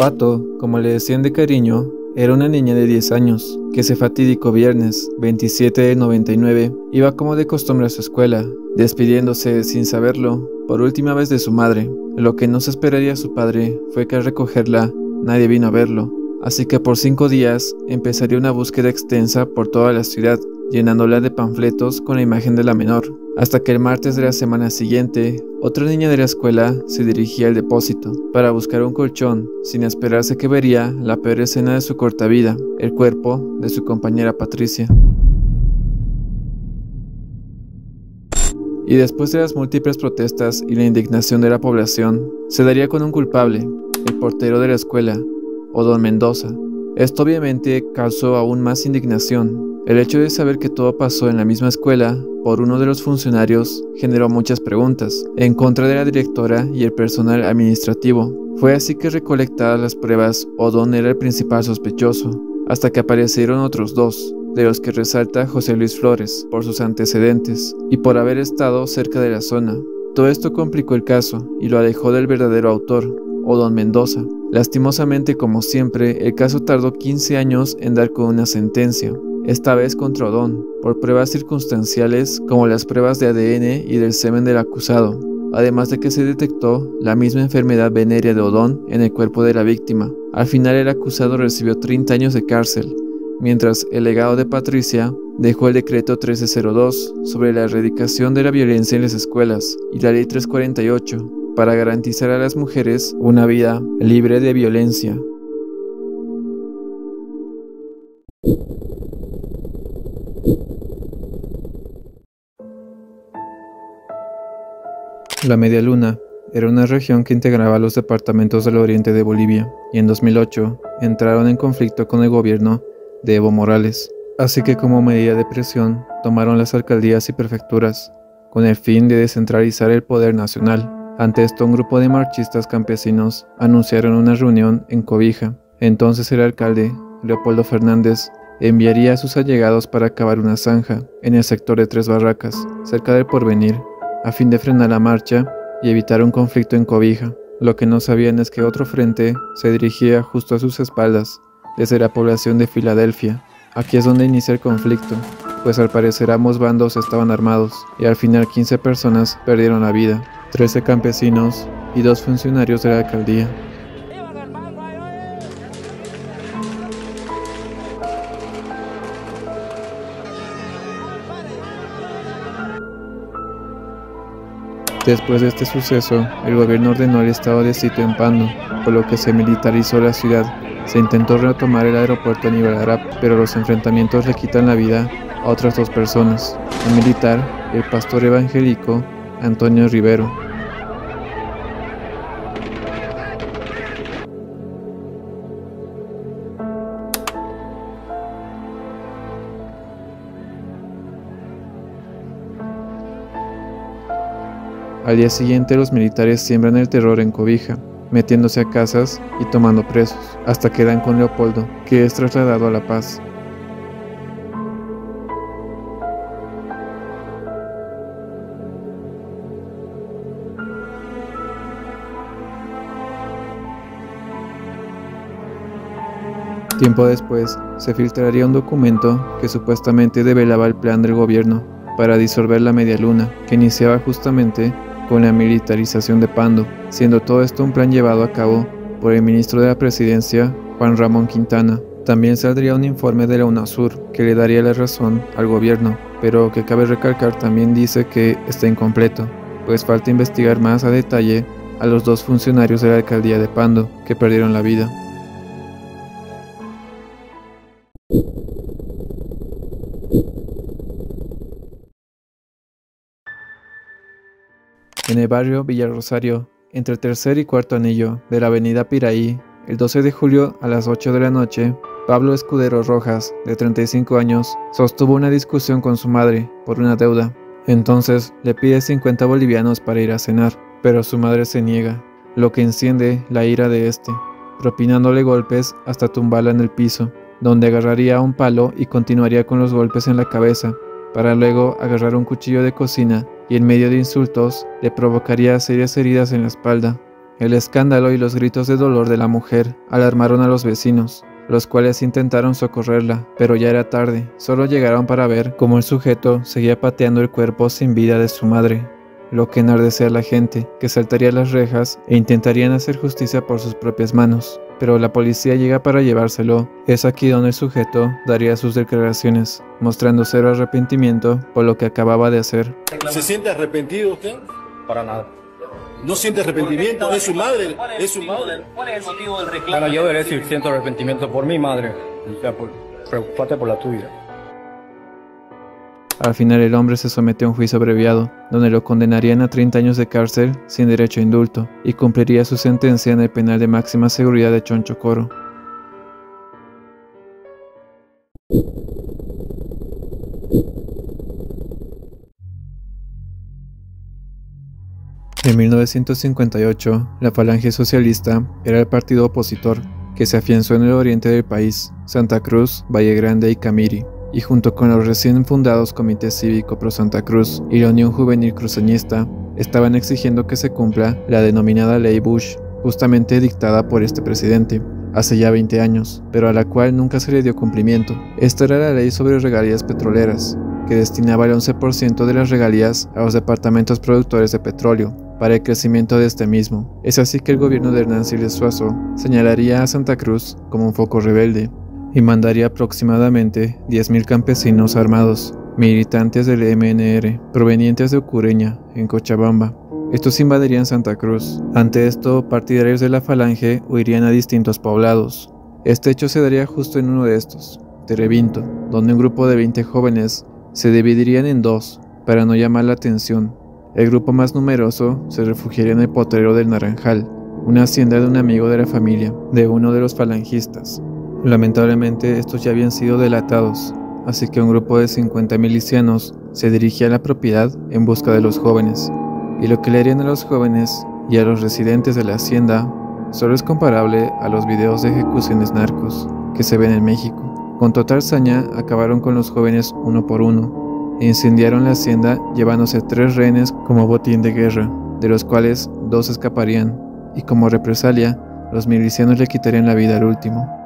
Pato, como le decían de cariño, era una niña de 10 años, que ese fatídico viernes 27 de 99 iba como de costumbre a su escuela, despidiéndose sin saberlo por última vez de su madre. Lo que no se esperaría a su padre fue que al recogerla nadie vino a verlo, así que por cinco días empezaría una búsqueda extensa por toda la ciudad, llenándola de panfletos con la imagen de la menor, hasta que el martes de la semana siguiente, otra niña de la escuela se dirigía al depósito para buscar un colchón, sin esperarse que vería la peor escena de su corta vida, el cuerpo de su compañera Patricia. Y después de las múltiples protestas y la indignación de la población, se daría con un culpable, el portero de la escuela, Odón Mendoza. Esto obviamente causó aún más indignación, el hecho de saber que todo pasó en la misma escuela por uno de los funcionarios generó muchas preguntas en contra de la directora y el personal administrativo. Fue así que recolectadas las pruebas, Odón era el principal sospechoso, hasta que aparecieron otros dos, de los que resalta José Luis Flores por sus antecedentes y por haber estado cerca de la zona. Todo esto complicó el caso y lo alejó del verdadero autor, Odón Mendoza. Lastimosamente, como siempre, el caso tardó 15 años en dar con una sentencia, esta vez contra Odón, por pruebas circunstanciales como las pruebas de ADN y del semen del acusado, además de que se detectó la misma enfermedad venérea de Odón en el cuerpo de la víctima. Al final el acusado recibió 30 años de cárcel, mientras el legado de Patricia dejó el decreto 1302 sobre la erradicación de la violencia en las escuelas y la ley 348 para garantizar a las mujeres una vida libre de violencia. La Media Luna era una región que integraba los departamentos del oriente de Bolivia y en 2008 entraron en conflicto con el gobierno de Evo Morales. Así que como medida de presión tomaron las alcaldías y prefecturas con el fin de descentralizar el poder nacional. Ante esto un grupo de marchistas campesinos anunciaron una reunión en Cobija. Entonces el alcalde, Leopoldo Fernández, enviaría a sus allegados para cavar una zanja en el sector de Tres Barracas, cerca del Porvenir, a fin de frenar la marcha y evitar un conflicto en Cobija. Lo que no sabían es que otro frente se dirigía justo a sus espaldas, desde la población de Filadelfia. Aquí es donde inicia el conflicto, pues al parecer ambos bandos estaban armados y al final 15 personas perdieron la vida, 13 campesinos y dos funcionarios de la alcaldía. Después de este suceso, el gobierno ordenó el estado de sitio en Pando, por lo que se militarizó la ciudad. Se intentó retomar el aeropuerto a nivel Arap, pero los enfrentamientos le quitan la vida a otras dos personas, el militar el pastor evangélico Antonio Rivero. Al día siguiente los militares siembran el terror en Cobija, metiéndose a casas y tomando presos, hasta que dan con Leopoldo, que es trasladado a La Paz. Tiempo después, se filtraría un documento que supuestamente develaba el plan del gobierno para disolver la Media Luna, que iniciaba justamente con la militarización de Pando, siendo todo esto un plan llevado a cabo por el ministro de la Presidencia, Juan Ramón Quintana. También saldría un informe de la UNASUR que le daría la razón al gobierno, pero que cabe recalcar también dice que está incompleto, pues falta investigar más a detalle a los dos funcionarios de la alcaldía de Pando que perdieron la vida. En el barrio Villarrosario, entre el tercer y cuarto anillo de la avenida Piraí, el 12 de julio a las 8 de la noche, Pablo Escudero Rojas, de 35 años, sostuvo una discusión con su madre por una deuda. Entonces le pide 50 bolivianos para ir a cenar, pero su madre se niega, lo que enciende la ira de este, propinándole golpes hasta tumbarla en el piso, donde agarraría un palo y continuaría con los golpes en la cabeza, para luego agarrar un cuchillo de cocina y en medio de insultos le provocaría serias heridas en la espalda. El escándalo y los gritos de dolor de la mujer alarmaron a los vecinos, los cuales intentaron socorrerla, pero ya era tarde, solo llegaron para ver cómo el sujeto seguía pateando el cuerpo sin vida de su madre, lo que enardecía a la gente, que saltaría las rejas e intentarían hacer justicia por sus propias manos. Pero la policía llega para llevárselo. Es aquí donde el sujeto daría sus declaraciones, mostrando cero arrepentimiento por lo que acababa de hacer. ¿Se siente arrepentido usted? Para nada. ¿No siente arrepentimiento? ¿Es su madre? ¿Cuál ¿Es su madre? ¿Cuál es el motivo del reclamo? Bueno, yo veré si siento arrepentimiento por mi madre. O sea, por, preocupate por la tuya. Al final el hombre se sometió a un juicio abreviado, donde lo condenarían a 30 años de cárcel sin derecho a indulto, y cumpliría su sentencia en el penal de máxima seguridad de Chonchocoro. En 1958, la Falange Socialista era el partido opositor que se afianzó en el oriente del país, Santa Cruz, Valle Grande y Camiri, y junto con los recién fundados Comité Cívico Pro Santa Cruz y la Unión Juvenil Cruceñista, estaban exigiendo que se cumpla la denominada Ley Bush, justamente dictada por este presidente, hace ya 20 años, pero a la cual nunca se le dio cumplimiento. Esta era la ley sobre regalías petroleras, que destinaba el 11% de las regalías a los departamentos productores de petróleo, para el crecimiento de este mismo. Es así que el gobierno de Hernán Siles Suazo señalaría a Santa Cruz como un foco rebelde y mandaría aproximadamente 10.000 campesinos armados, militantes del MNR, provenientes de Ucureña, en Cochabamba. Estos invadirían Santa Cruz. Ante esto, partidarios de la Falange huirían a distintos poblados. Este hecho se daría justo en uno de estos, Terevinto, donde un grupo de 20 jóvenes se dividirían en dos para no llamar la atención el grupo más numeroso se refugiaría en el potrero del Naranjal, una hacienda de un amigo de la familia, de uno de los falangistas. Lamentablemente estos ya habían sido delatados, así que un grupo de 50 milicianos se dirigía a la propiedad en busca de los jóvenes. Y lo que le harían a los jóvenes y a los residentes de la hacienda solo es comparable a los videos de ejecuciones narcos que se ven en México. Con total saña acabaron con los jóvenes uno por uno, e incendiaron la hacienda llevándose tres rehenes como botín de guerra, de los cuales dos escaparían, y como represalia, los milicianos le quitarían la vida al último.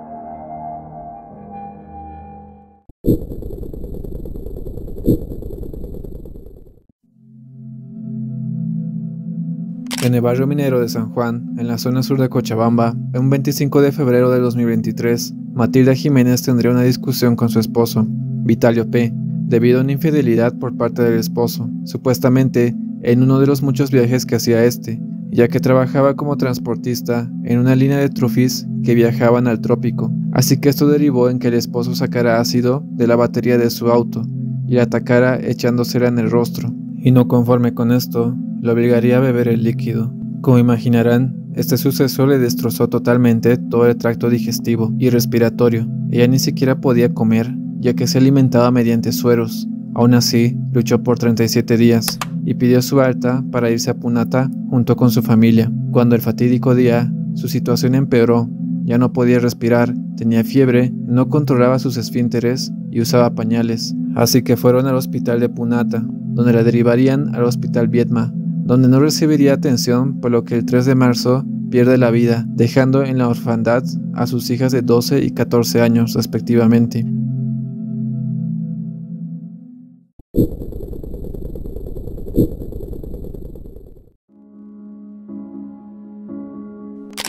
En el barrio minero de San Juan, en la zona sur de Cochabamba, un 25 de febrero de 2023, Matilda Jiménez tendría una discusión con su esposo, Vitalio P., debido a una infidelidad por parte del esposo, supuestamente en uno de los muchos viajes que hacía este, ya que trabajaba como transportista en una línea de trufis que viajaban al trópico, así que esto derivó en que el esposo sacara ácido de la batería de su auto y la atacara echándosela en el rostro, y no conforme con esto, lo obligaría a beber el líquido. Como imaginarán, este suceso le destrozó totalmente todo el tracto digestivo y respiratorio. Ella ni siquiera podía comer, ya que se alimentaba mediante sueros. Aún así, luchó por 37 días y pidió su alta para irse a Punata junto con su familia. Cuando el fatídico día, su situación empeoró. Ya no podía respirar, tenía fiebre, no controlaba sus esfínteres y usaba pañales. Así que fueron al hospital de Punata, donde la derivarían al hospital Vietma, donde no recibiría atención por lo que el 3 de marzo pierde la vida, dejando en la orfandad a sus hijas de 12 y 14 años respectivamente.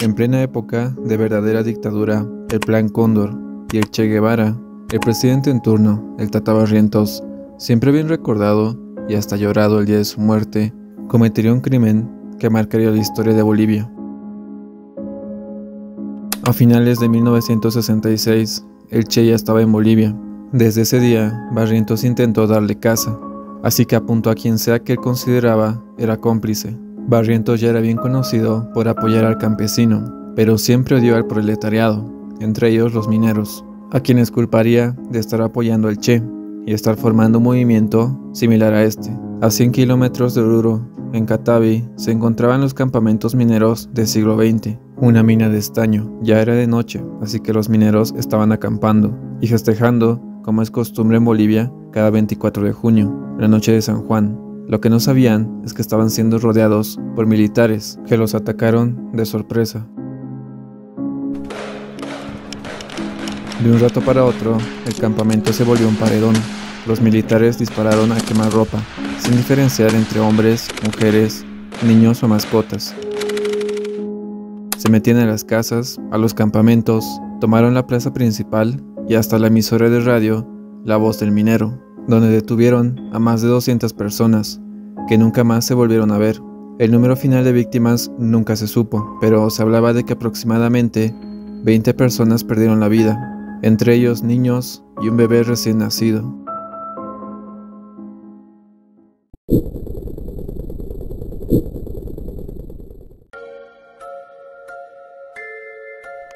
En plena época de verdadera dictadura, el Plan Cóndor y el Che Guevara, el presidente en turno, el Tata Barrientos, siempre bien recordado y hasta llorado el día de su muerte, cometería un crimen que marcaría la historia de Bolivia. A finales de 1966, el Che ya estaba en Bolivia. Desde ese día, Barrientos intentó darle caza, así que apuntó a quien sea que él consideraba era cómplice, Barrientos ya era bien conocido por apoyar al campesino, pero siempre odió al proletariado, entre ellos los mineros, a quienes culparía de estar apoyando al Che y estar formando un movimiento similar a este. A 100 kilómetros de Oruro, en Catavi, se encontraban los campamentos mineros del siglo XX, una mina de estaño. Ya era de noche, así que los mineros estaban acampando y festejando, como es costumbre en Bolivia, cada 24 de junio, la noche de San Juan. Lo que no sabían es que estaban siendo rodeados por militares que los atacaron de sorpresa. De un rato para otro, el campamento se volvió un paredón. Los militares dispararon a quemar ropa, sin diferenciar entre hombres, mujeres, niños o mascotas. Se metían a las casas, a los campamentos, tomaron la plaza principal y hasta la emisora de radio, La Voz del Minero, donde detuvieron a más de 200 personas, que nunca más se volvieron a ver. El número final de víctimas nunca se supo, pero se hablaba de que aproximadamente 20 personas perdieron la vida, entre ellos niños y un bebé recién nacido.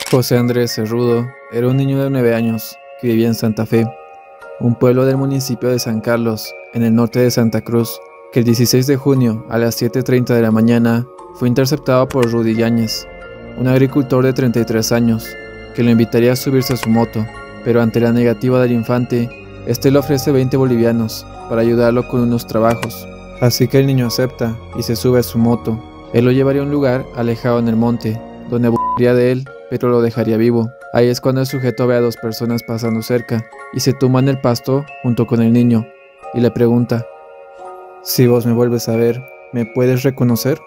José Andrés Cerrudo era un niño de 9 años que vivía en Santa Fe, un pueblo del municipio de San Carlos, en el norte de Santa Cruz, que el 16 de junio a las 7.30 de la mañana fue interceptado por Rudy Yáñez, un agricultor de 33 años, que lo invitaría a subirse a su moto, pero ante la negativa del infante, este le ofrece 20 bolivianos para ayudarlo con unos trabajos. Así que el niño acepta y se sube a su moto. Él lo llevaría a un lugar alejado en el monte, donde aburriría de él, pero lo dejaría vivo. Ahí es cuando el sujeto ve a dos personas pasando cerca y se tumba en el pasto junto con el niño y le pregunta, si vos me vuelves a ver, ¿me puedes reconocer?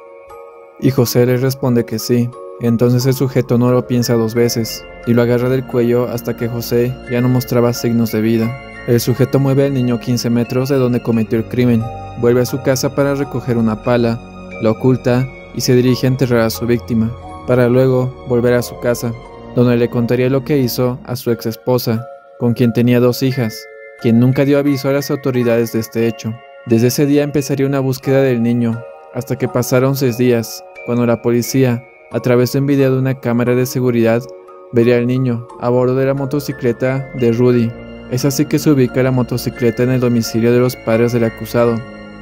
Y José le responde que sí, entonces el sujeto no lo piensa dos veces y lo agarra del cuello hasta que José ya no mostraba signos de vida. El sujeto mueve al niño 15 metros de donde cometió el crimen, vuelve a su casa para recoger una pala, la oculta y se dirige a enterrar a su víctima, para luego volver a su casa, donde le contaría lo que hizo a su ex esposa, con quien tenía dos hijas, quien nunca dio aviso a las autoridades de este hecho. Desde ese día empezaría una búsqueda del niño, hasta que pasaron seis días, cuando la policía, a través de un video de una cámara de seguridad, vería al niño a bordo de la motocicleta de Rudy. Es así que se ubica la motocicleta en el domicilio de los padres del acusado,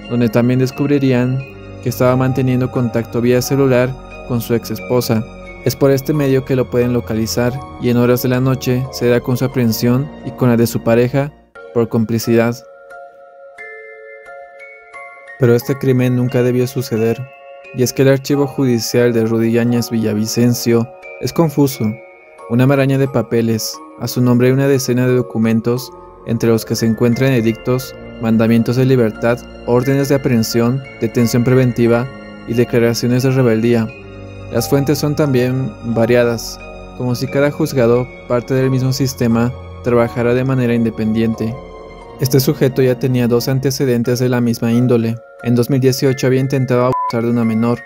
donde también descubrirían que estaba manteniendo contacto vía celular con su ex esposa. Es por este medio que lo pueden localizar y en horas de la noche se da con su aprehensión y con la de su pareja por complicidad. Pero este crimen nunca debió suceder, y es que el archivo judicial de Rudy Villavicencio es confuso, una maraña de papeles, a su nombre una decena de documentos, entre los que se encuentran edictos, mandamientos de libertad, órdenes de aprehensión, detención preventiva y declaraciones de rebeldía. Las fuentes son también variadas, como si cada juzgado, parte del mismo sistema, trabajara de manera independiente. Este sujeto ya tenía dos antecedentes de la misma índole. En 2018 había intentado abusar de una menor,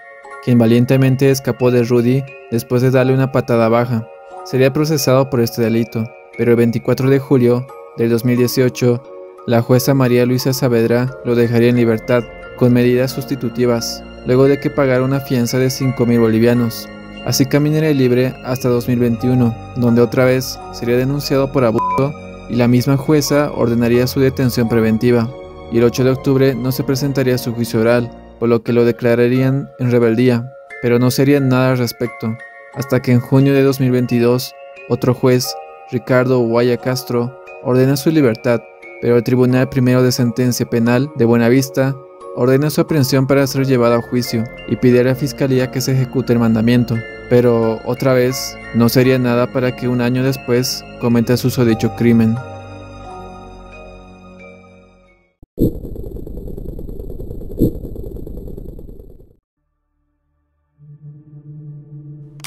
quien valientemente escapó de Rudy después de darle una patada baja. Sería procesado por este delito, pero el 24 de julio del 2018, la jueza María Luisa Saavedra lo dejaría en libertad con medidas sustitutivas, luego de que pagara una fianza de 5.000 bolivianos. Así caminaría libre hasta 2021, donde otra vez sería denunciado por abuso y la misma jueza ordenaría su detención preventiva y el 8 de octubre no se presentaría su juicio oral, por lo que lo declararían en rebeldía, pero no sería nada al respecto, hasta que en junio de 2022 otro juez, Ricardo Guaya Castro, ordena su libertad, pero el Tribunal Primero de Sentencia Penal de Buenavista ordena su aprehensión para ser llevado a juicio y pide a la Fiscalía que se ejecute el mandamiento, pero otra vez no sería nada para que un año después cometa su dicho crimen.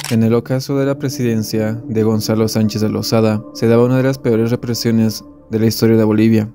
En el ocaso de la presidencia de Gonzalo Sánchez de Lozada se daba una de las peores represiones de la historia de Bolivia.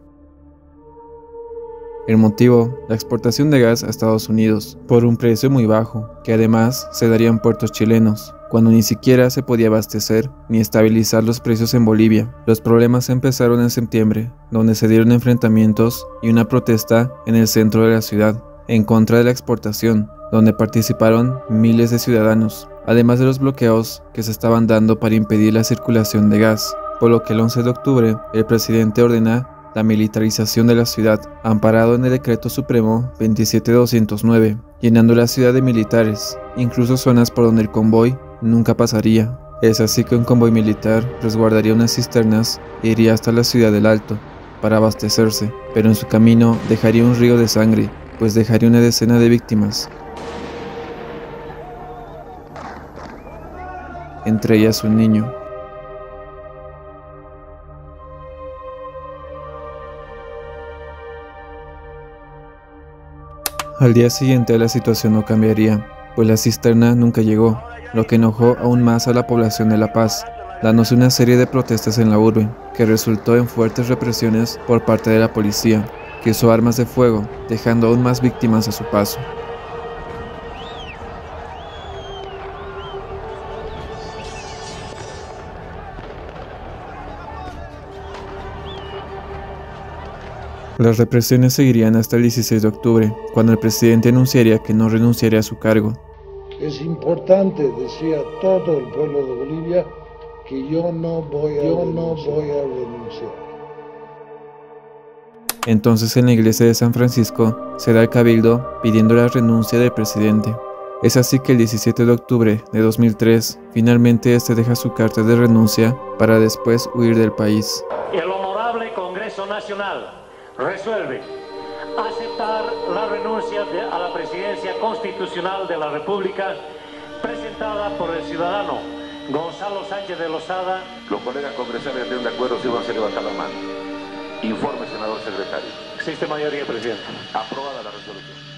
El motivo, la exportación de gas a Estados Unidos, por un precio muy bajo, que además se daría en puertos chilenos, cuando ni siquiera se podía abastecer ni estabilizar los precios en Bolivia. Los problemas empezaron en septiembre, donde se dieron enfrentamientos y una protesta en el centro de la ciudad. en contra de la exportación, donde participaron miles de ciudadanos, además de los bloqueos que se estaban dando para impedir la circulación de gas, por lo que el 11 de octubre el presidente ordena la militarización de la ciudad, amparado en el decreto supremo 27209, llenando la ciudad de militares, incluso zonas por donde el convoy nunca pasaría. Es así que un convoy militar resguardaría unas cisternas e iría hasta la ciudad del Alto para abastecerse, pero en su camino dejaría un río de sangre, pues dejaría una decena de víctimas. Entre ellas un niño. Al día siguiente la situación no cambiaría, pues la cisterna nunca llegó, lo que enojó aún más a la población de La Paz, dándose una serie de protestas en la urbe, que resultó en fuertes represiones por parte de la policía, que usó armas de fuego, dejando aún más víctimas a su paso. Las represiones seguirían hasta el 16 de octubre, cuando el presidente anunciaría que no renunciaría a su cargo. Es importante, decía todo el pueblo de Bolivia, que yo no voy a, yo no voy a renunciar. Entonces en la iglesia de San Francisco se da el cabildo pidiendo la renuncia del presidente. Es así que el 17 de octubre de 2003, finalmente este deja su carta de renuncia para después huir del país. El honorable Congreso Nacional resuelve aceptar la renuncia de, a la presidencia constitucional de la República presentada por el ciudadano Gonzalo Sánchez de Lozada. Los colegas congresales estén de acuerdo si van a levantar la mano. Informe, senador secretario. Existe mayoría, presidente. Aprobada la resolución.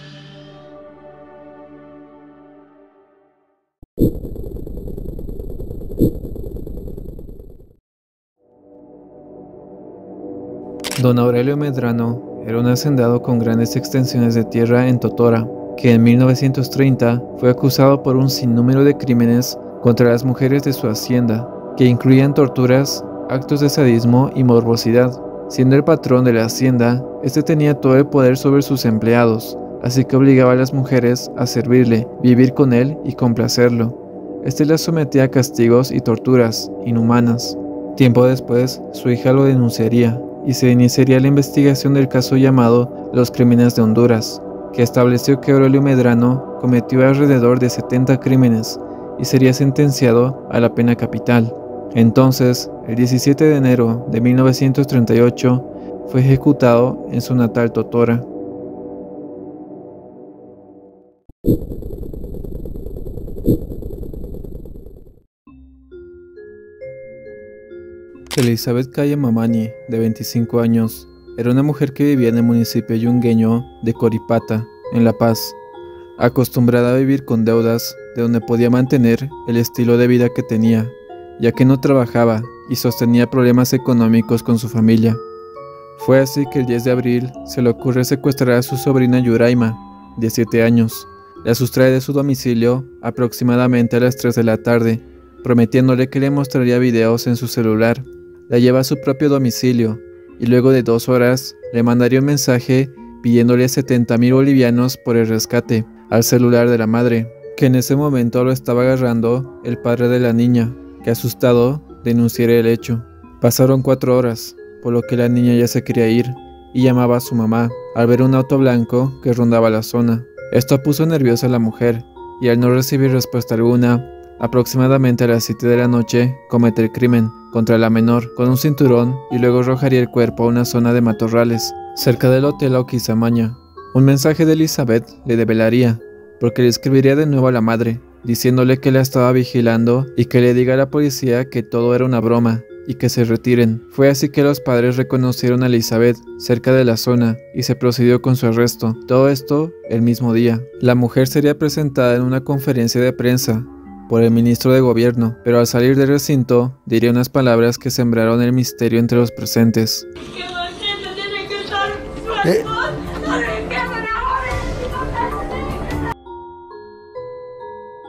Don Aurelio Medrano era un hacendado con grandes extensiones de tierra en Totora, que en 1930 fue acusado por un sinnúmero de crímenes contra las mujeres de su hacienda, que incluían torturas, actos de sadismo y morbosidad. Siendo el patrón de la hacienda, este tenía todo el poder sobre sus empleados, así que obligaba a las mujeres a servirle, vivir con él y complacerlo. Este las sometía a castigos y torturas inhumanas. Tiempo después, su hija lo denunciaría y se iniciaría la investigación del caso llamado Los Crímenes de Honduras, que estableció que Aurelio Medrano cometió alrededor de 70 crímenes y sería sentenciado a la pena capital. Entonces, el 17 de enero de 1938, fue ejecutado en su natal Totora. Elizabeth Calle Mamani, de 25 años, era una mujer que vivía en el municipio yungueño de Coripata, en La Paz, acostumbrada a vivir con deudas de donde podía mantener el estilo de vida que tenía, ya que no trabajaba y sostenía problemas económicos con su familia. Fue así que el 10 de abril se le ocurre secuestrar a su sobrina Yuraima, de 7 años. La sustrae de su domicilio aproximadamente a las 3 de la tarde, prometiéndole que le mostraría videos en su celular la lleva a su propio domicilio y luego de dos horas le mandaría un mensaje pidiéndole 70 mil bolivianos por el rescate al celular de la madre, que en ese momento lo estaba agarrando el padre de la niña, que asustado denunciaría el hecho. Pasaron cuatro horas, por lo que la niña ya se quería ir y llamaba a su mamá al ver un auto blanco que rondaba la zona. Esto puso nerviosa a la mujer y al no recibir respuesta alguna, aproximadamente a las 7 de la noche, comete el crimen contra la menor con un cinturón y luego arrojaría el cuerpo a una zona de matorrales, cerca del hotel Oquisamaña. Un mensaje de Elizabeth le develaría, porque le escribiría de nuevo a la madre, diciéndole que la estaba vigilando y que le diga a la policía que todo era una broma y que se retiren. Fue así que los padres reconocieron a Elizabeth cerca de la zona y se procedió con su arresto. Todo esto el mismo día. La mujer sería presentada en una conferencia de prensa por el ministro de gobierno, pero al salir del recinto diría unas palabras que sembraron el misterio entre los presentes.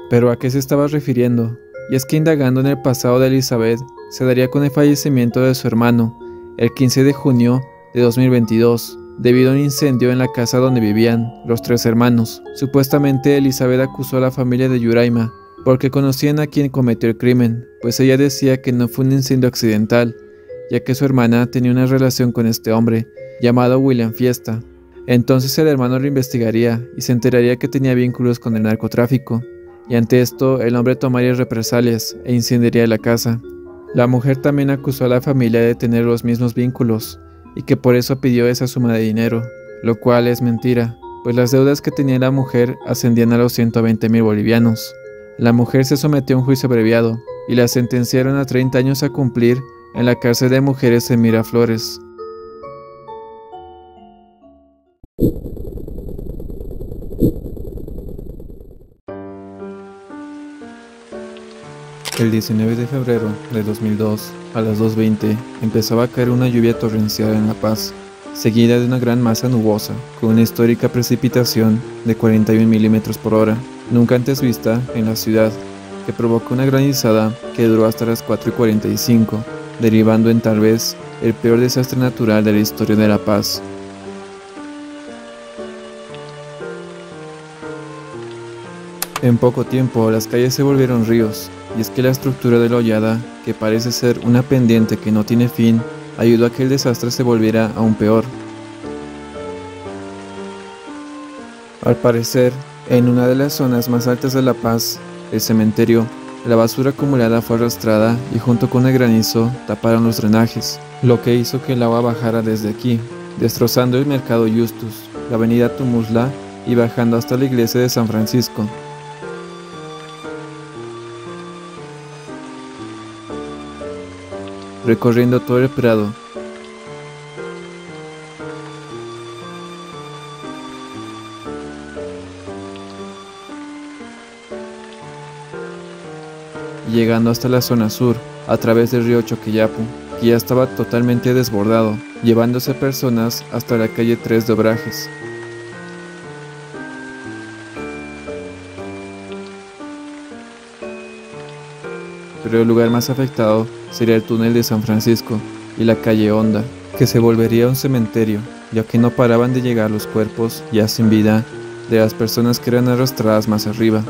Pero ¿a qué se estaba refiriendo? Y es que indagando en el pasado de Elizabeth, se daría con el fallecimiento de su hermano, el 15 de junio de 2022, debido a un incendio en la casa donde vivían los tres hermanos. Supuestamente Elizabeth acusó a la familia de Yuraima porque conocían a quien cometió el crimen, pues ella decía que no fue un incendio accidental, ya que su hermana tenía una relación con este hombre, llamado William Fiesta. Entonces el hermano lo investigaría y se enteraría que tenía vínculos con el narcotráfico, y ante esto el hombre tomaría represalias e incendiaría la casa. La mujer también acusó a la familia de tener los mismos vínculos, y que por eso pidió esa suma de dinero, lo cual es mentira, pues las deudas que tenía la mujer ascendían a los 120 mil bolivianos. La mujer se sometió a un juicio abreviado y la sentenciaron a 30 años a cumplir en la cárcel de mujeres en Miraflores. El 19 de febrero de 2002, a las 2.20, empezaba a caer una lluvia torrencial en La Paz, seguida de una gran masa nubosa, con una histórica precipitación de 41 milímetros por hora, nunca antes vista en la ciudad, que provocó una granizada que duró hasta las 4.45, derivando en tal vez el peor desastre natural de la historia de La Paz. En poco tiempo las calles se volvieron ríos, y es que la estructura de la hollada, que parece ser una pendiente que no tiene fin, ayudó a que el desastre se volviera aún peor. Al parecer, en una de las zonas más altas de La Paz, el cementerio, la basura acumulada fue arrastrada y junto con el granizo taparon los drenajes, lo que hizo que el agua bajara desde aquí, destrozando el mercado Justus, la avenida Tumusla y bajando hasta la iglesia de San Francisco. recorriendo todo el prado. Llegando hasta la zona sur, a través del río Choquillapu, que ya estaba totalmente desbordado, llevándose personas hasta la calle 3 de Obrajes, pero el lugar más afectado sería el túnel de San Francisco y la calle Honda, que se volvería un cementerio, ya que no paraban de llegar los cuerpos, ya sin vida, de las personas que eran arrastradas más arriba.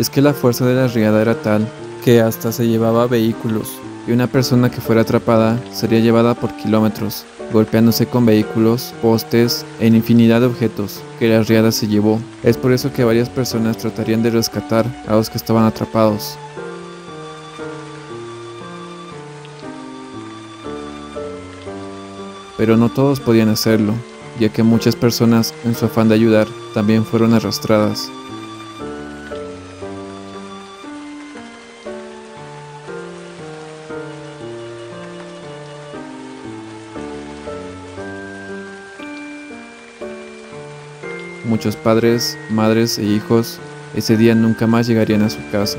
Es que la fuerza de la riada era tal que hasta se llevaba vehículos y una persona que fuera atrapada sería llevada por kilómetros, golpeándose con vehículos, postes en infinidad de objetos que la riada se llevó. Es por eso que varias personas tratarían de rescatar a los que estaban atrapados. Pero no todos podían hacerlo, ya que muchas personas en su afán de ayudar también fueron arrastradas. Muchos padres, madres e hijos ese día nunca más llegarían a su casa.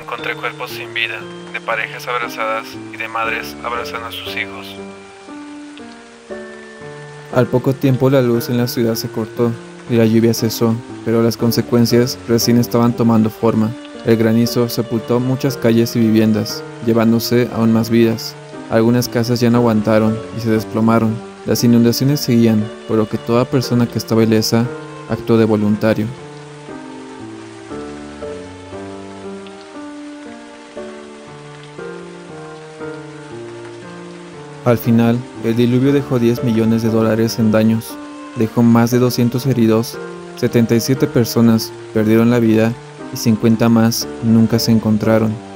Encontré cuerpos sin vida, de parejas abrazadas y de madres abrazando a sus hijos. Al poco tiempo la luz en la ciudad se cortó y la lluvia cesó, pero las consecuencias recién estaban tomando forma. El granizo sepultó muchas calles y viviendas, llevándose aún más vidas. Algunas casas ya no aguantaron y se desplomaron, las inundaciones seguían, por lo que toda persona que estaba ilesa actuó de voluntario. Al final, el diluvio dejó 10 millones de dólares en daños, dejó más de 200 heridos, 77 personas perdieron la vida y 50 más nunca se encontraron.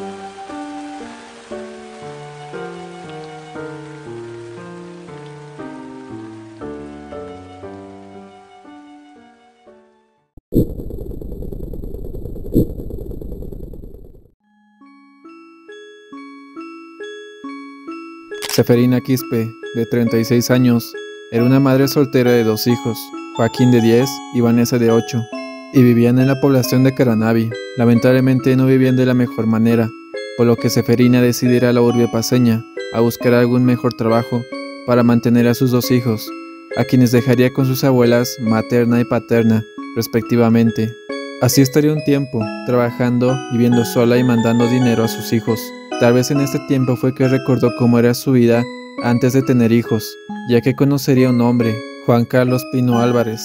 Seferina Quispe, de 36 años, era una madre soltera de dos hijos, Joaquín de 10 y Vanessa de 8, y vivían en la población de Caranavi. Lamentablemente no vivían de la mejor manera, por lo que Seferina decidirá a la urbe paseña a buscar algún mejor trabajo para mantener a sus dos hijos, a quienes dejaría con sus abuelas materna y paterna, respectivamente. Así estaría un tiempo, trabajando, viviendo sola y mandando dinero a sus hijos. Tal vez en este tiempo fue que recordó cómo era su vida antes de tener hijos, ya que conocería un hombre, Juan Carlos Pino Álvarez,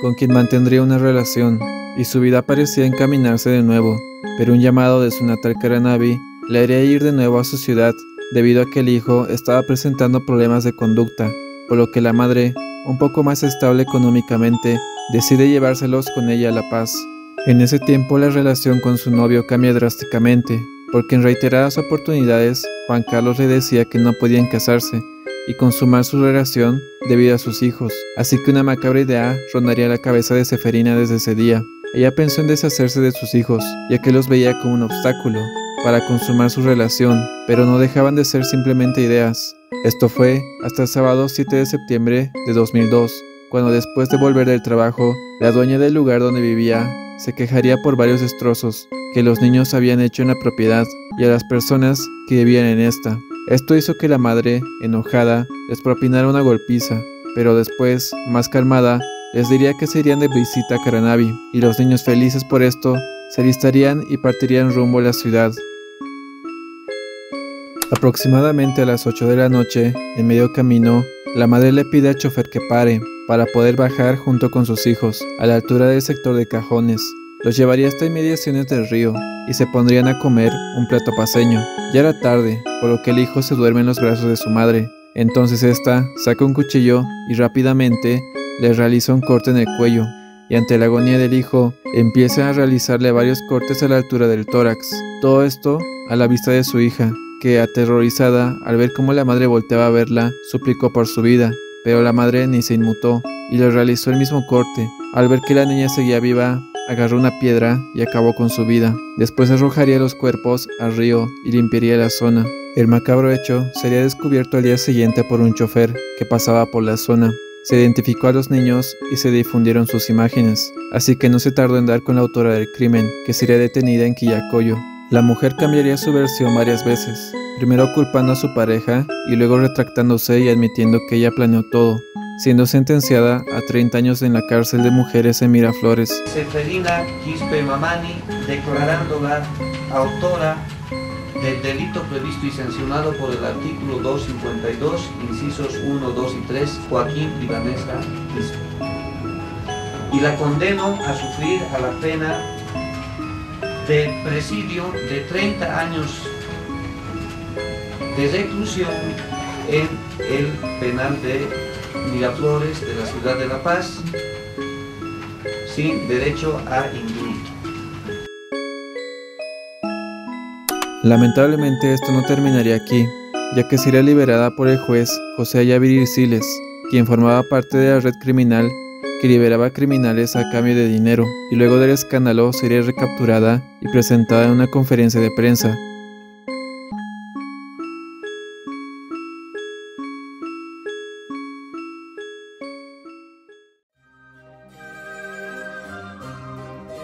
con quien mantendría una relación, y su vida parecía encaminarse de nuevo, pero un llamado de su natal Caranavi le haría ir de nuevo a su ciudad, debido a que el hijo estaba presentando problemas de conducta, por lo que la madre, un poco más estable económicamente, decide llevárselos con ella a La Paz. En ese tiempo la relación con su novio cambia drásticamente, porque en reiteradas oportunidades Juan Carlos le decía que no podían casarse y consumar su relación debido a sus hijos, así que una macabra idea rondaría la cabeza de Seferina desde ese día. Ella pensó en deshacerse de sus hijos, ya que los veía como un obstáculo para consumar su relación, pero no dejaban de ser simplemente ideas. Esto fue hasta el sábado 7 de septiembre de 2002, cuando después de volver del trabajo, la dueña del lugar donde vivía se quejaría por varios destrozos que los niños habían hecho en la propiedad y a las personas que vivían en esta. Esto hizo que la madre, enojada, les propinara una golpiza, pero después, más calmada, les diría que se irían de visita a Caranavi, y los niños felices por esto se listarían y partirían rumbo a la ciudad. Aproximadamente a las 8 de la noche, en medio camino, la madre le pide al chofer que pare para poder bajar junto con sus hijos a la altura del sector de cajones. Los llevaría hasta inmediaciones del río y se pondrían a comer un plato paseño. Ya era tarde, por lo que el hijo se duerme en los brazos de su madre. Entonces esta saca un cuchillo y rápidamente le realiza un corte en el cuello, y ante la agonía del hijo empieza a realizarle varios cortes a la altura del tórax. Todo esto a la vista de su hija, que aterrorizada al ver cómo la madre volteaba a verla, suplicó por su vida, pero la madre ni se inmutó y le realizó el mismo corte. Al ver que la niña seguía viva, agarró una piedra y acabó con su vida. Después arrojaría los cuerpos al río y limpiaría la zona. El macabro hecho sería descubierto al día siguiente por un chofer que pasaba por la zona. Se identificó a los niños y se difundieron sus imágenes, así que no se tardó en dar con la autora del crimen, que sería detenida en. La mujer cambiaría su versión varias veces, primero culpando a su pareja y luego retractándose y admitiendo que ella planeó todo, siendo sentenciada a 30 años en la cárcel de mujeres en Miraflores. Seferina Quispe Mamani, declarándola autora del delito previsto y sancionado por el artículo 252, incisos 1, 2 y 3, Joaquín y Vanessa Quispe. Y la condeno a sufrir a la pena de presidio de 30 años de reclusión en el penal de Miraflores de la ciudad de La Paz sin derecho a indulto. Lamentablemente esto no terminaría aquí, ya que sería liberada por el juez José Ayavir Siles, quien formaba parte de la red criminal que liberaba criminales a cambio de dinero, y luego del escándalo sería recapturada y presentada en una conferencia de prensa,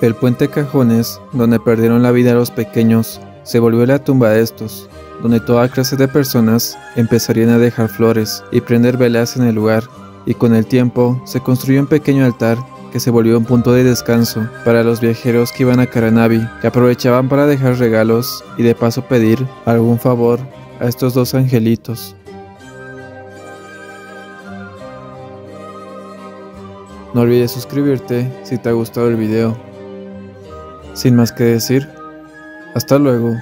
El puente Cajones, donde perdieron la vida los pequeños, se volvió la tumba de estos, donde toda clase de personas empezarían a dejar flores y prender velas en el lugar, y con el tiempo se construyó un pequeño altar que se volvió un punto de descanso para los viajeros que iban a Caranavi, que aprovechaban para dejar regalos y de paso pedir algún favor a estos dos angelitos. No olvides suscribirte si te ha gustado el video. Sin más que decir, hasta luego.